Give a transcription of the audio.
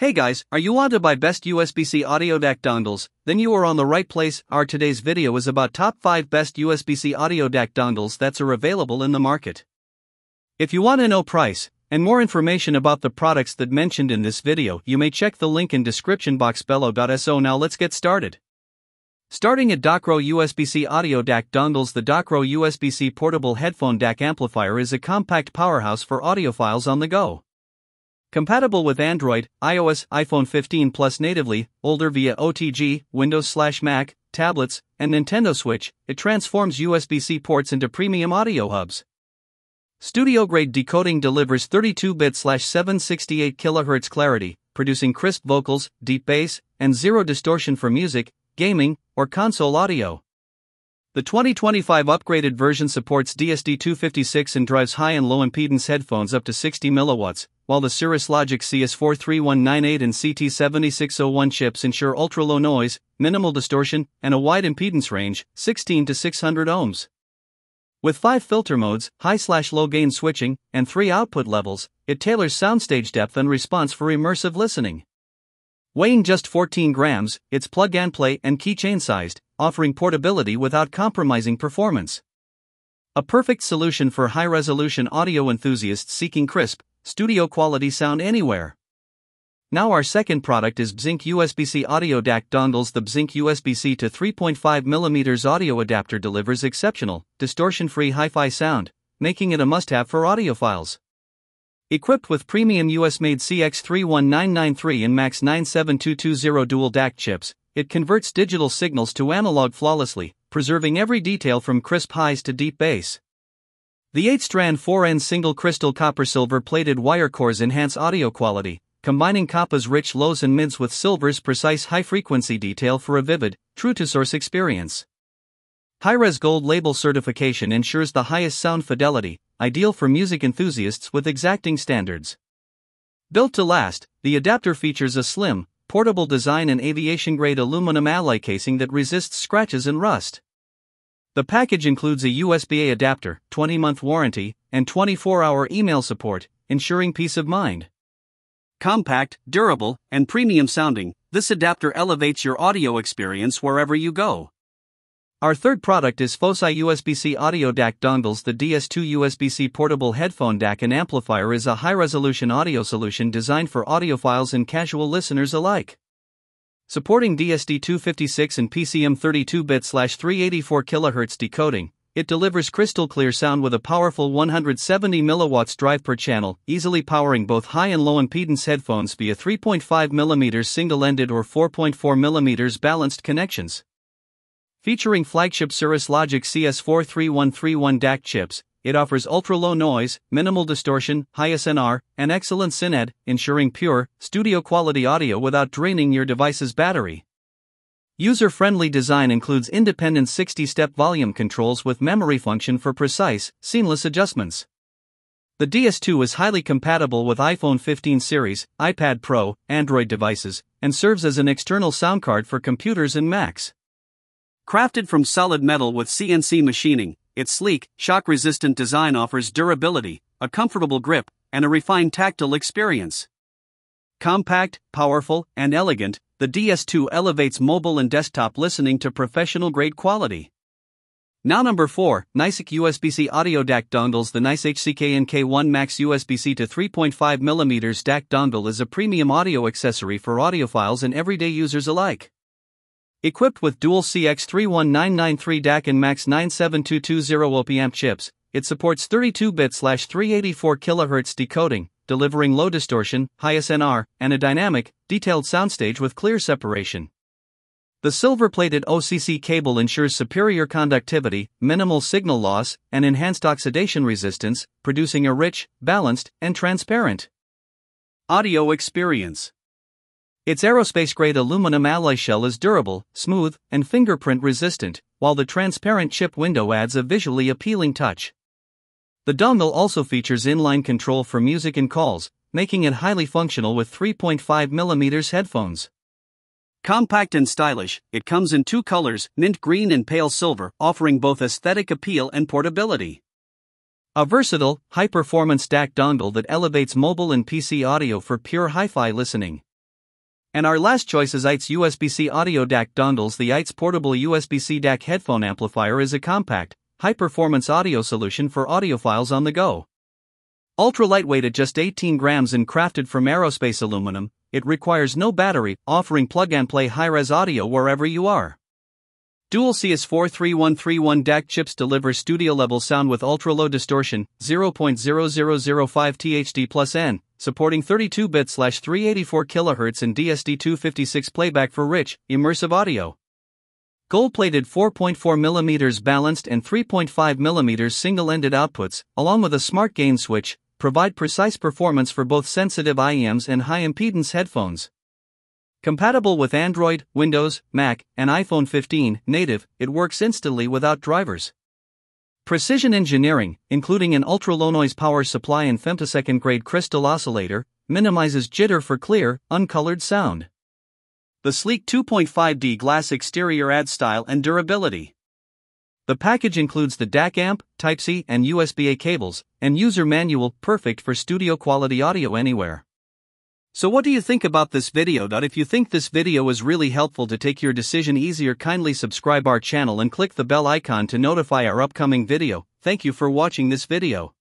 Hey guys, are you want to buy best USB-C audio DAC dongles? Then you are on the right place. Our today's video is about top 5 best USB-C audio DAC dongles that are available in the market. If you want to know price and more information about the products that mentioned in this video, you may check the link in description box below. So now let's get started. Starting at Daakro USB-C audio DAC dongles, the Daakro USB-C portable headphone DAC amplifier is a compact powerhouse for audiophiles on the go. Compatible with Android, iOS, iPhone 15 Plus natively, older via OTG, Windows/Mac, tablets, and Nintendo Switch, it transforms USB-C ports into premium audio hubs. Studio grade decoding delivers 32-bit/768 kHz clarity, producing crisp vocals, deep bass, and zero distortion for music, gaming, or console audio. The 2025 upgraded version supports DSD256 and drives high and low impedance headphones up to 60 mW, while the Cirrus Logic CS43198 and CT7601 chips ensure ultra low noise, minimal distortion, and a wide impedance range, 16 to 600 ohms. With 5 filter modes, high slash low gain switching, and 3 output levels, it tailors soundstage depth and response for immersive listening. Weighing just 14 grams, it's plug and play and keychain sized, offering portability without compromising performance. A perfect solution for high resolution audio enthusiasts seeking crisp, studio quality sound anywhere. Now, our second product is Bzink USB C Audio DAC dongles. The Bzink USB C to 3.5mm audio adapter delivers exceptional, distortion free hi fi sound, making it a must have for audiophiles. Equipped with premium US made CX31993 and MAX 97220 dual DAC chips, it converts digital signals to analog flawlessly, preserving every detail from crisp highs to deep bass. The 8 strand 4N single crystal copper silver plated wire cores enhance audio quality, combining copper's rich lows and mids with silver's precise high frequency detail for a vivid, true to source experience. Hi-Res Gold label certification ensures the highest sound fidelity, ideal for music enthusiasts with exacting standards. Built to last, the adapter features a slim, portable design and aviation grade aluminum alloy casing that resists scratches and rust. The package includes a USB A adapter, 20 month warranty, and 24 hour email support, ensuring peace of mind. Compact, durable, and premium sounding, this adapter elevates your audio experience wherever you go. Our third product is Fosi USB-C Audio DAC dongles. The DS2 USB-C portable headphone DAC and amplifier is a high-resolution audio solution designed for audiophiles and casual listeners alike. Supporting DSD256 and PCM 32-bit/384 kHz decoding, it delivers crystal clear sound with a powerful 170 mW drive per channel, easily powering both high and low impedance headphones via 3.5mm single-ended or 4.4mm balanced connections. Featuring flagship Cirrus Logic CS43131 DAC chips, it offers ultra low noise, minimal distortion, high SNR, and excellent SINAD, ensuring pure, studio quality audio without draining your device's battery. User friendly design includes independent 60 step volume controls with memory function for precise, seamless adjustments. The DS2 is highly compatible with iPhone 15 series, iPad Pro, Android devices, and serves as an external sound card for computers and Macs. Crafted from solid metal with CNC machining, its sleek, shock resistant design offers durability, a comfortable grip, and a refined tactile experience. Compact, powerful, and elegant, the DS2 elevates mobile and desktop listening to professional grade quality. Now number 4, NiceHCK USB-C Audio DAC dongles The NiceHCK NK1 Max USB-C to 3.5mm DAC dongle is a premium audio accessory for audiophiles and everyday users alike. Equipped with dual CX31993 DAC and MAX 97220 OP-amp chips, it supports 32-bit/384 kHz decoding, delivering low distortion, high SNR, and a dynamic, detailed soundstage with clear separation. The silver-plated OCC cable ensures superior conductivity, minimal signal loss, and enhanced oxidation resistance, producing a rich, balanced, and transparent audio experience. Its aerospace grade aluminum alloy shell is durable, smooth, and fingerprint resistant, while the transparent chip window adds a visually appealing touch. The dongle also features inline control for music and calls, making it highly functional with 3.5mm headphones. Compact and stylish, it comes in two colors, mint green and pale silver, offering both aesthetic appeal and portability. A versatile, high performance DAC dongle that elevates mobile and PC audio for pure hi fi listening. And our last choice is Eytse USB-C audio DAC dongles. The Eytse portable USB-C DAC headphone amplifier is a compact, high-performance audio solution for audiophiles on the go. Ultra lightweight at just 18 grams and crafted from aerospace aluminum, it requires no battery, offering plug-and-play high-res audio wherever you are. Dual CS43131 DAC chips deliver studio-level sound with ultra-low distortion, 0.0005 THD plus N, supporting 32-bit/384 kHz and DSD256 playback for rich, immersive audio. Gold-plated 4.4mm balanced and 3.5mm single-ended outputs, along with a smart gain switch, provide precise performance for both sensitive IEMs and high-impedance headphones. Compatible with Android, Windows, Mac, and iPhone 15 native, it works instantly without drivers. Precision engineering, including an ultra low noise power supply and femtosecond grade crystal oscillator, minimizes jitter for clear, uncolored sound. The sleek 2.5D glass exterior adds style and durability. The package includes the DAC amp, Type C, and USB A cables, and user manual perfect for studio quality audio anywhere. So what do you think about this video? If you think this video is really helpful to take your decision easier kindly subscribe our channel and click the bell icon to notify our upcoming video. Thank you for watching this video.